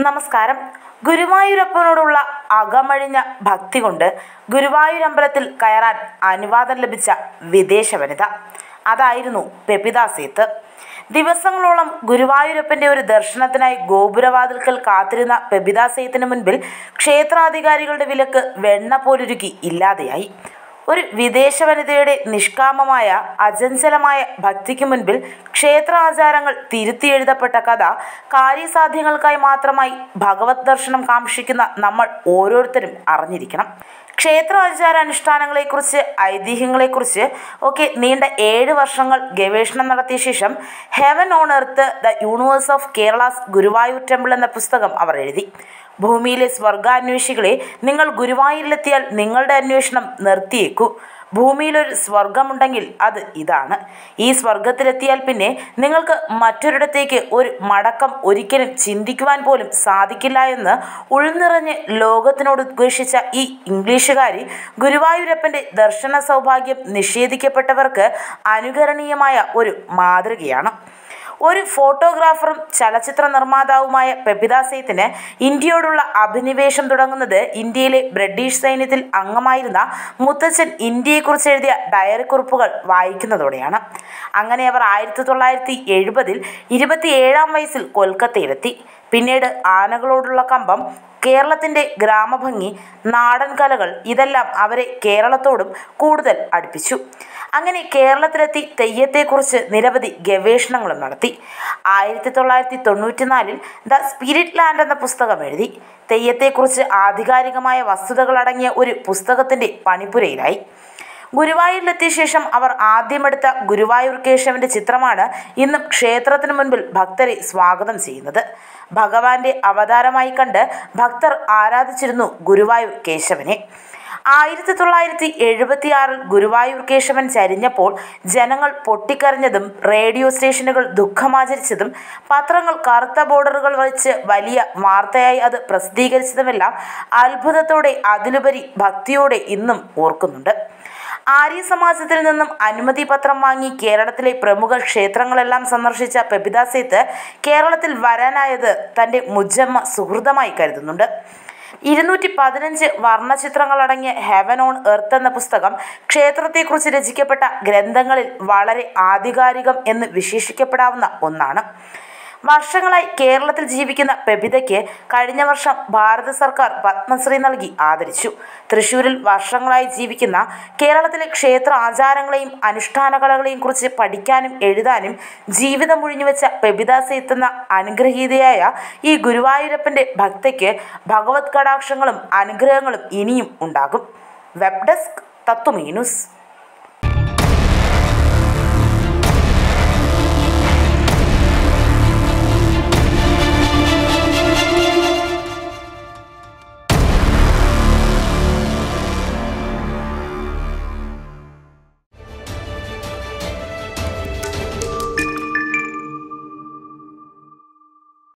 നമസ്കാരം. ഗുരുവായൂരപ്പനോടുള്ള അകമഴിഞ്ഞ ഭക്തി കൊണ്ട് ഗുരുവായൂരമ്പലത്തിൽ കയറാൻ അനുവാദം ലഭിച്ച വിദേശ വനിത. അതായിരുന്നു പെപിത സേത്ത്. ദിവസങ്ങളോളം ഗുരുവായൂരപ്പന്റെ ഒരു ദർശനത്തിനായി ഗോപുരവാതിൽക്കൽ കാത്തിരുന്ന പെപിത സേത്തിന് മുൻപിൽ ക്ഷേത്രാധികാരികളുടെ വിലക്ക് വെണ്ണ പോലൊരുക്കി ഇല്ലാതെയായി. ഒരു വിദേശ വനിതയുടെ നിഷ്കാമമായ അചഞ്ചലമായ ഭക്തിക്ക് മുൻപിൽ ക്ഷേത്രാചാരങ്ങൾ തിരുത്തി എഴുതപ്പെട്ട കഥ കാര്യസാധ്യങ്ങൾക്കായി മാത്രമായി ഭഗവത് ദർശനം കാക്ഷിക്കുന്ന നമ്മൾ ഓരോരുത്തരും അറിഞ്ഞിരിക്കണം. ക്ഷേത്ര ആചാരാനുഷ്ഠാനങ്ങളെക്കുറിച്ച് ഐതിഹ്യങ്ങളെക്കുറിച്ച് ഒക്കെ നീണ്ട ഏഴ് വർഷങ്ങൾ ഗവേഷണം നടത്തിയ ശേഷം heaven on earth the universe of Kerala's Guruvayur temple എന്ന പുസ്തകം അവർ എഴുതി. ഭൂമിയിലെ സ്വർഗാന്വേഷികളെ നിങ്ങൾ ഗുരുവായൂരിലെത്തിയാൽ നിങ്ങളുടെ അന്വേഷണം നിർത്തിയേക്കൂ. ഭൂമിയിലൊരു സ്വർഗമുണ്ടെങ്കിൽ അത് ഇതാണ്. ഈ സ്വർഗത്തിലെത്തിയാൽ പിന്നെ നിങ്ങൾക്ക് മറ്റൊരിടത്തേക്ക് ഒരു മടക്കം ഒരിക്കലും ചിന്തിക്കുവാൻ പോലും സാധിക്കില്ല എന്ന് ഉൾനിറഞ്ഞ് ലോകത്തിനോട് ഉദ്ഘോഷിച്ച ഈ ഇംഗ്ലീഷുകാരി ഗുരുവായൂരപ്പന്റെ ദർശന സൗഭാഗ്യം നിഷേധിക്കപ്പെട്ടവർക്ക് അനുകരണീയമായ ഒരു മാതൃകയാണ്. ഒരു ഫോട്ടോഗ്രാഫറും ചലച്ചിത്ര നിർമ്മാതാവുമായ പെബിത സെയ്ത്തിന് ഇന്ത്യയോടുള്ള അഭിനിവേശം തുടങ്ങുന്നത് ഇന്ത്യയിലെ ബ്രിട്ടീഷ് സൈന്യത്തിൽ അംഗമായിരുന്ന മുത്തച്ഛൻ ഇന്ത്യയെക്കുറിച്ച് എഴുതിയ ഡയറി കുറിപ്പുകൾ വായിക്കുന്നതോടെയാണ്. അങ്ങനെ അവർ ആയിരത്തി തൊള്ളായിരത്തി എഴുപതിൽ ഇരുപത്തിയേഴാം വയസ്സിൽ കൊൽക്കത്തയിലെത്തി. പിന്നീട് ആനകളോടുള്ള കമ്പം കേരളത്തിന്റെ ഗ്രാമഭംഗി നാടൻ കലകൾ ഇതെല്ലാം അവരെ കേരളത്തോടും കൂടുതൽ അടുപ്പിച്ചു. അങ്ങനെ കേരളത്തിലെത്തി തെയ്യത്തെക്കുറിച്ച് നിരവധി ഗവേഷണങ്ങളും നടത്തി. ആയിരത്തി തൊള്ളായിരത്തി തൊണ്ണൂറ്റിനാലിൽ ദ സ്പിരിറ്റ് ലാൻഡ് എന്ന പുസ്തകം എഴുതി. തെയ്യത്തെക്കുറിച്ച് ആധികാരികമായ വസ്തുതകളടങ്ങിയ ഒരു പുസ്തകത്തിന്റെ പണിപ്പുരയിലായി. ഗുരുവായൂരിലെത്തിയ ശേഷം അവർ ആദ്യമെടുത്ത ഗുരുവായൂർ കേശവന്റെ ചിത്രമാണ് ഇന്നും ക്ഷേത്രത്തിന് മുൻപിൽ ഭക്തരെ സ്വാഗതം ചെയ്യുന്നത്. ഭഗവാന്റെ അവതാരമായി കണ്ട് ഭക്തർ ആരാധിച്ചിരുന്നു ഗുരുവായൂർ കേശവനെ. ആയിരത്തി തൊള്ളായിരത്തി എഴുപത്തിയാറിൽ ഗുരുവായൂർ കേശവൻ ചരിഞ്ഞപ്പോൾ ജനങ്ങൾ പൊട്ടിക്കരഞ്ഞതും റേഡിയോ സ്റ്റേഷനുകൾ ദുഃഖമാചരിച്ചതും പത്രങ്ങൾ കറുത്ത ബോർഡറുകൾ വച്ച് വലിയ വാർത്തയായി അത് പ്രസിദ്ധീകരിച്ചതുമെല്ലാം അത്ഭുതത്തോടെ അതിലുപരി ഭക്തിയോടെ ഇന്നും ഓർക്കുന്നുണ്ട്. ആര്യ സമാജത്തിൽ നിന്നും അനുമതി പത്രം വാങ്ങി കേരളത്തിലെ പ്രമുഖ ക്ഷേത്രങ്ങളെല്ലാം സന്ദർശിച്ച പെപിത സേത്ത് കേരളത്തിൽ വരാനായത് തന്റെ മുജമ്മ സുഹൃതമായി കരുതുന്നുണ്ട്. ഇരുന്നൂറ്റി പതിനഞ്ച് വർണചിത്രങ്ങളടങ്ങിയ ഹെവൻ ഓൺ എർത്ത് എന്ന പുസ്തകം ക്ഷേത്രത്തെക്കുറിച്ച് രചിക്കപ്പെട്ട ഗ്രന്ഥങ്ങളിൽ വളരെ ആധികാരികം എന്ന് വിശേഷിക്കപ്പെടാവുന്ന ഒന്നാണ്. വർഷങ്ങളായി കേരളത്തിൽ ജീവിക്കുന്ന പെബിതയ്ക്ക് കഴിഞ്ഞ വർഷം ഭാരത സർക്കാർ പത്മശ്രീ നൽകി ആദരിച്ചു. തൃശൂരിൽ വർഷങ്ങളായി ജീവിക്കുന്ന കേരളത്തിലെ ക്ഷേത്ര ആചാരങ്ങളെയും അനുഷ്ഠാന കലകളെയും കുറിച്ച് പഠിക്കാനും എഴുതാനും ജീവിതം ഒഴിഞ്ഞുവെച്ച പെബിദാസ് എത്തുന്ന അനുഗ്രഹീതയായ ഈ ഗുരുവായൂരപ്പന്റെ ഭക്തയ്ക്ക് ഭഗവത് കടാക്ഷങ്ങളും അനുഗ്രഹങ്ങളും ഇനിയും ഉണ്ടാകും. Web desk തത്വമീനുസ്